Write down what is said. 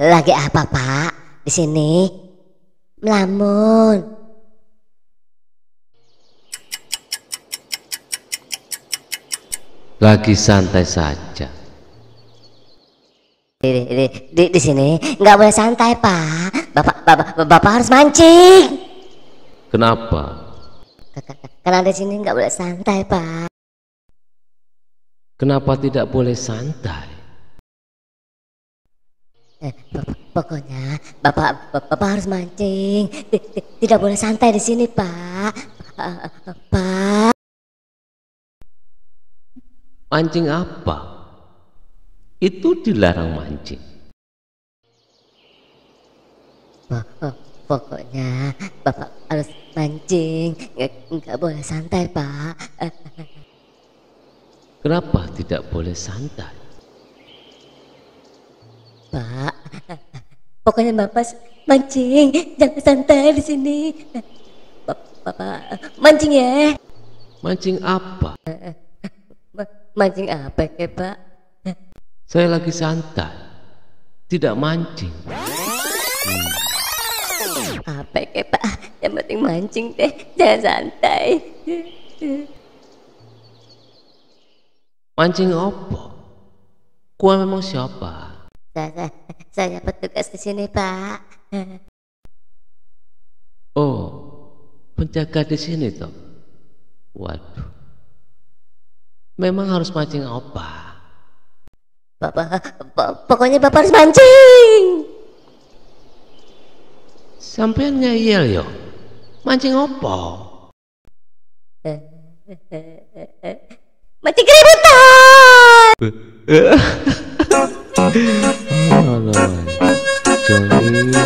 Lagi apa, Pak? Di sini? Melamun. Lagi santai saja. Di, di, di, di sini nggak boleh santai, Pak. Bapak, bapak, bapak harus mancing. Kenapa? Karena di sini nggak boleh santai, Pak. Kenapa tidak boleh santai? Eh, pokoknya bapak, bapak, harus mancing. Tidak boleh santai di sini, Pak. Pak. Mancing apa? Itu dilarang mancing. Pokoknya bapak harus mancing, nggak boleh santai, Pak. Kenapa tidak boleh santai? Pak, pokoknya bapak mancing, jangan santai di sini. Bapak mancing ya. Mancing apa? Mancing apa ke Pak? Saya lagi santai, tidak mancing. Hmm. Apa ke Pak? Yang penting mancing deh, jangan santai. Mancing apa? Kau memang siapa? Saya, saya petugas di sini, Pak. Oh, penjaga di sini toh. Waduh. Memang harus mancing apa? Bapak, pokoknya Bapak harus mancing. Sampai ngeyel yo. Mancing apa? Mancing keributan. 接下来，这里就。